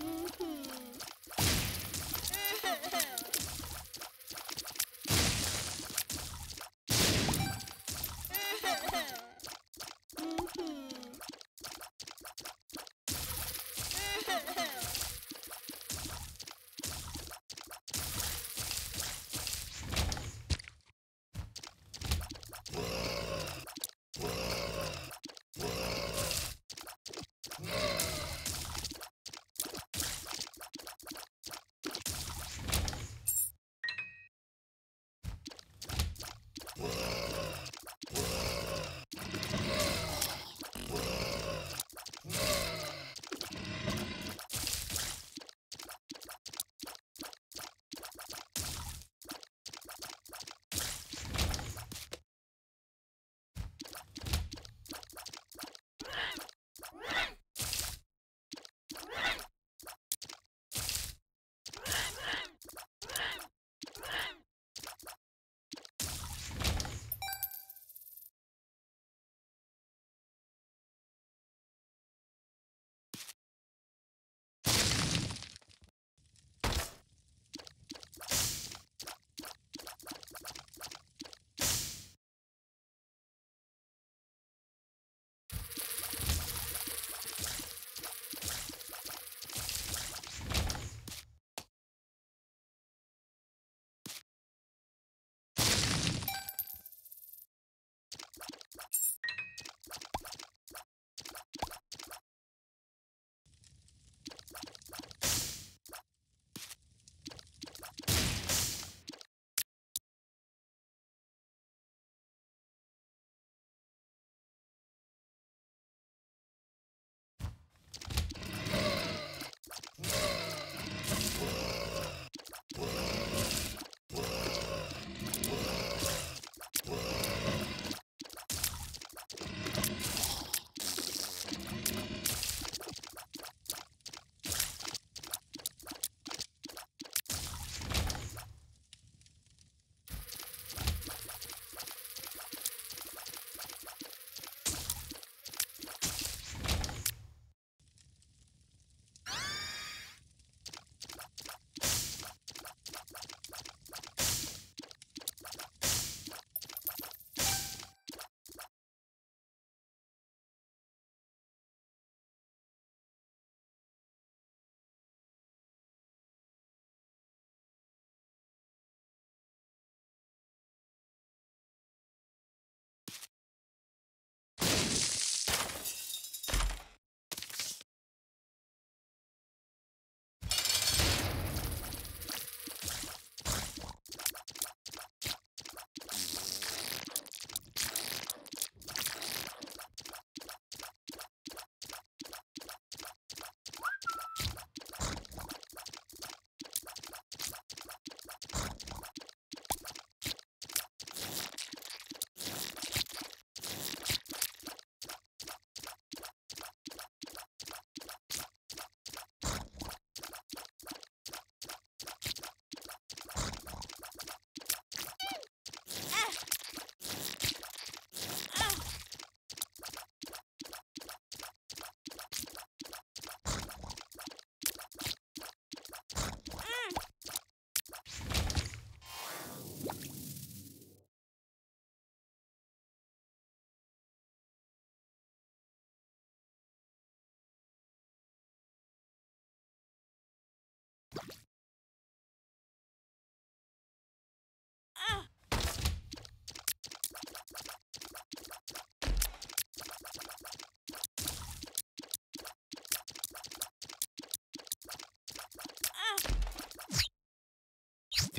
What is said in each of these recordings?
Mm-hmm.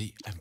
The Emperor.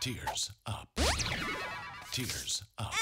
Tears up. Tears up.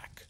Black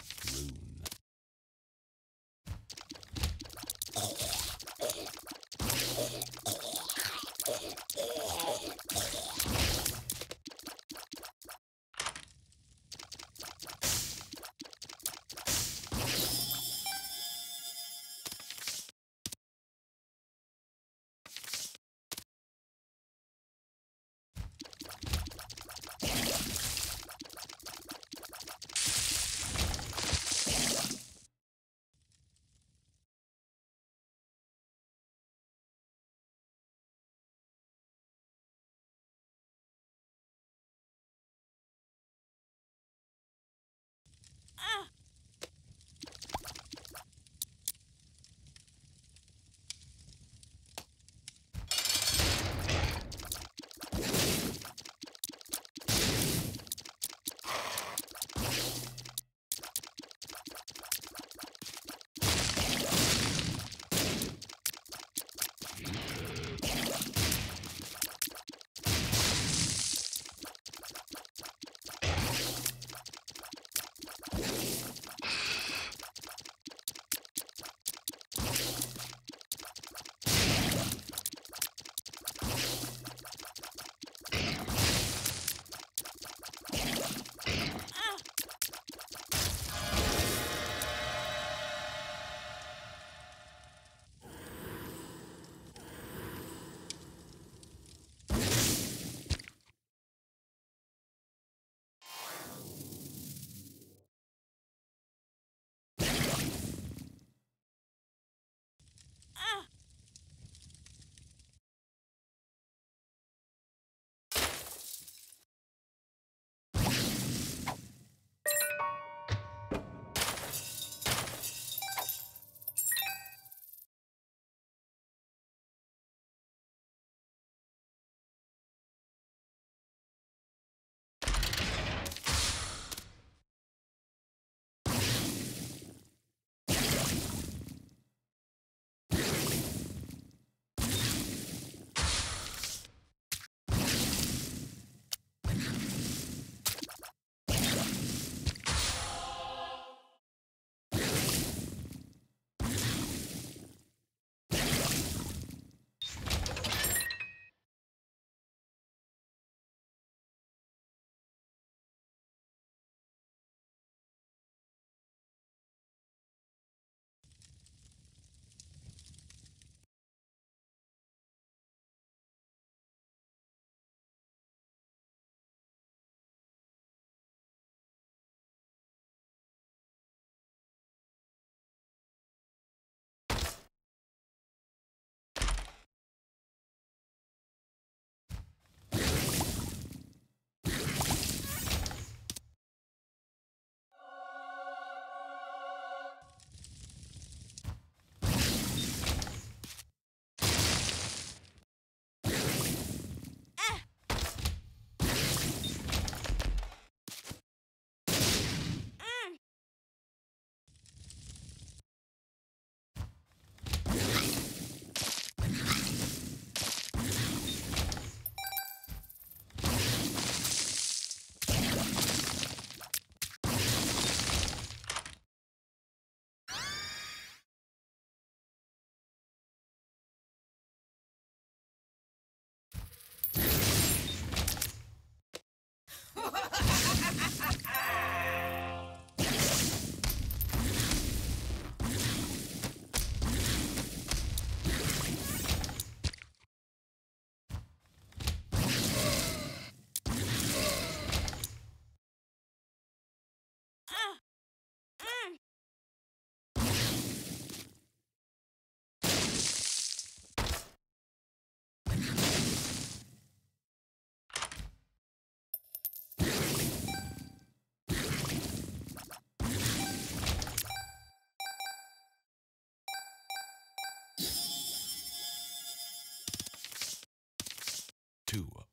Ha ha ha!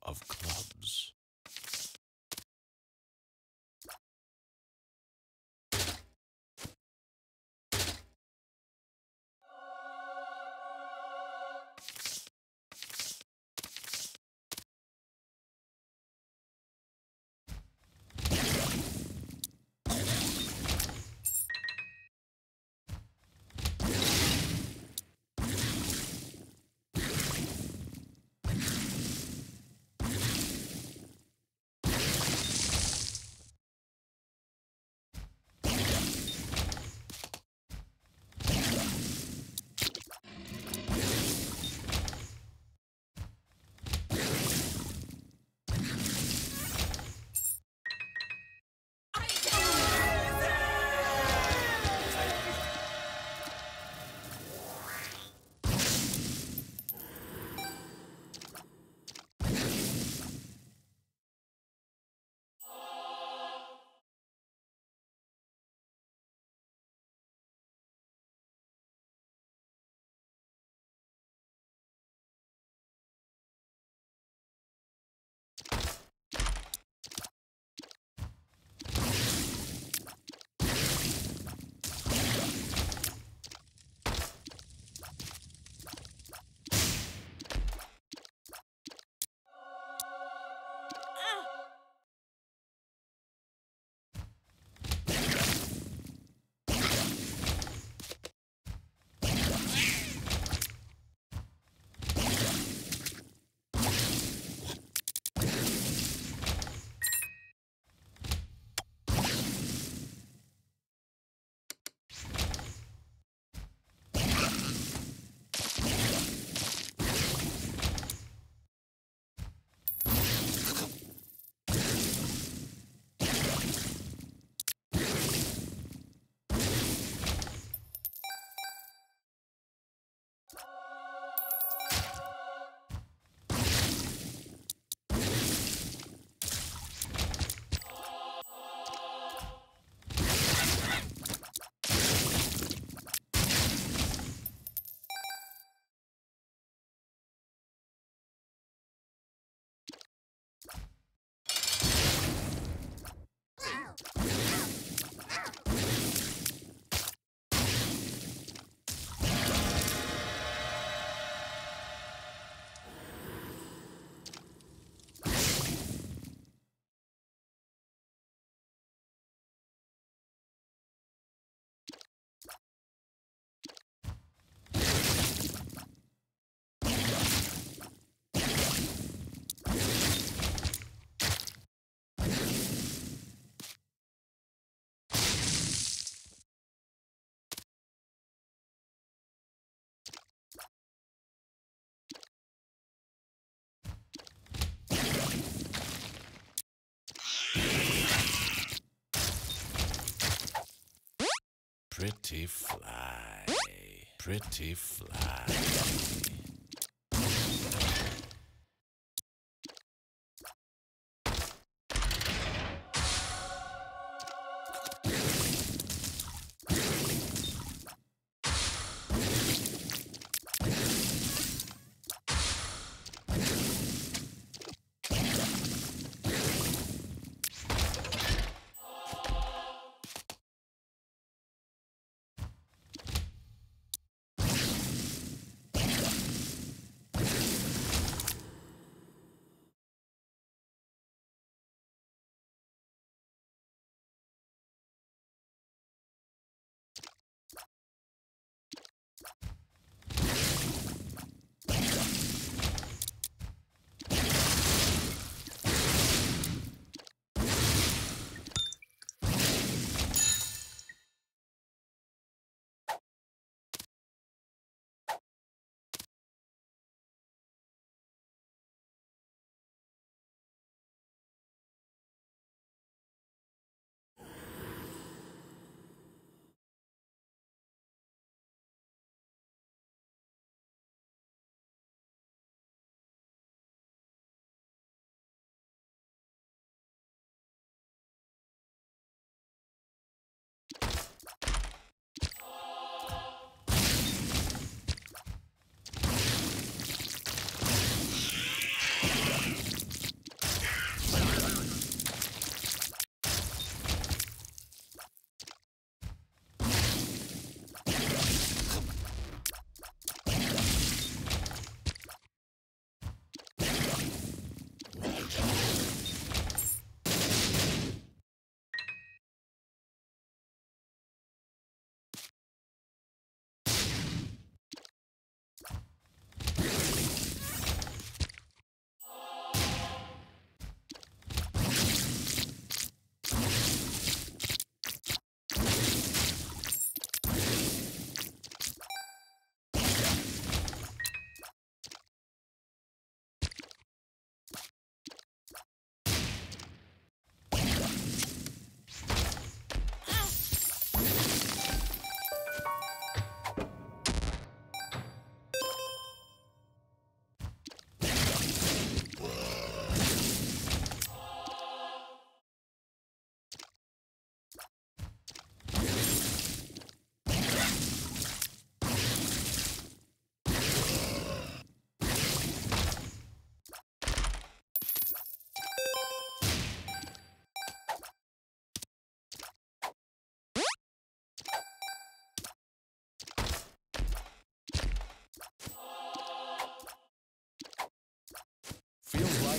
Of clubs. Pretty fly, pretty fly.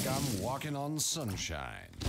I'm walking on sunshine.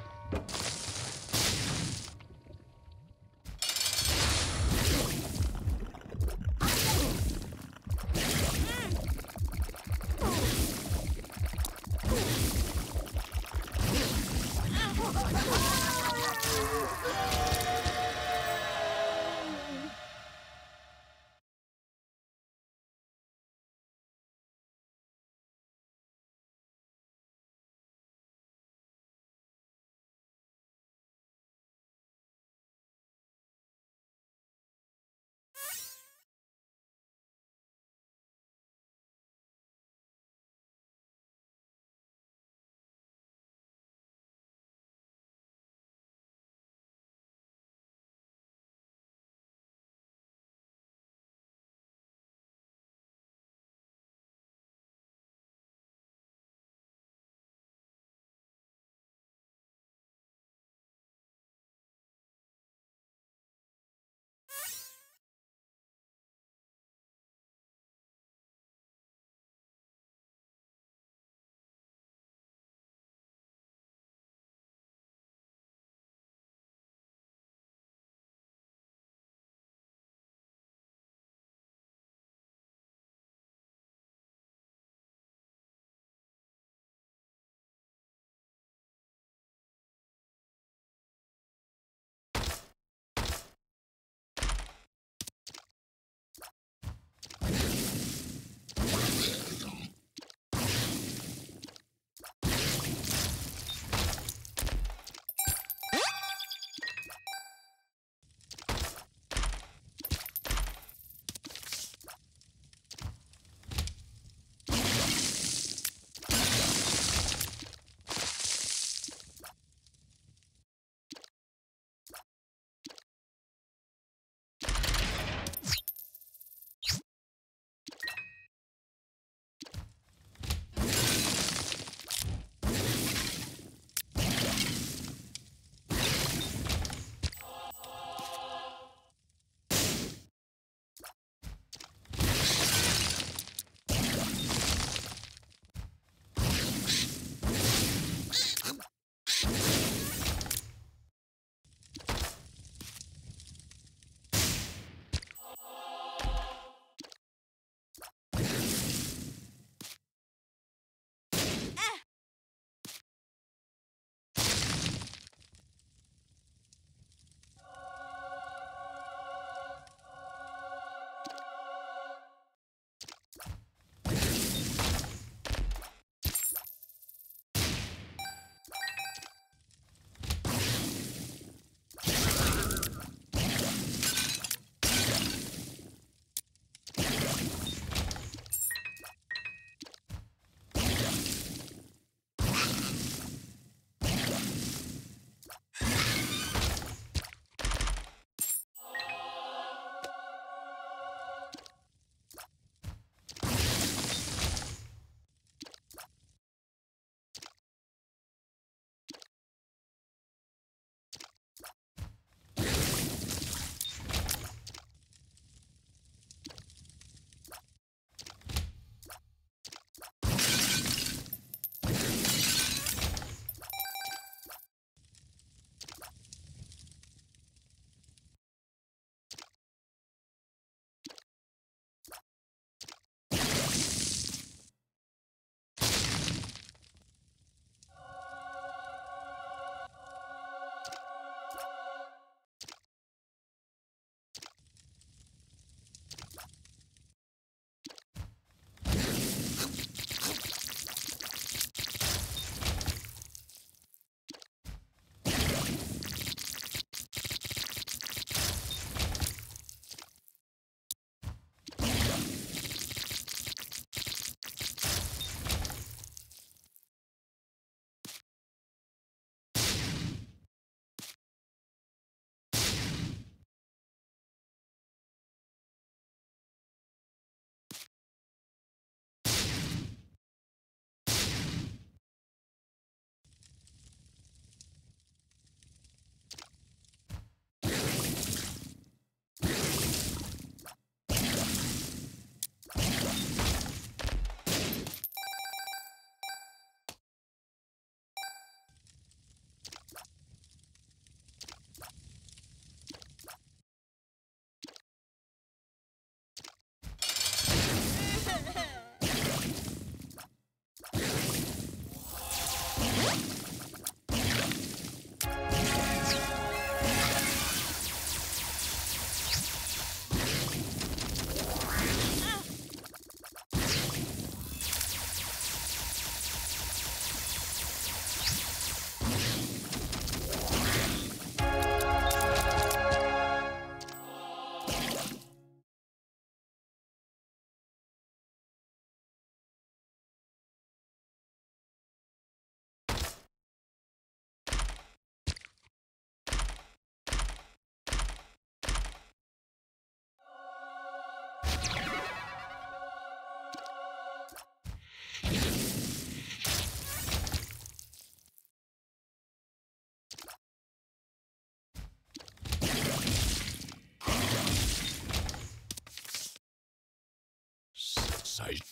Side.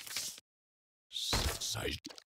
Side.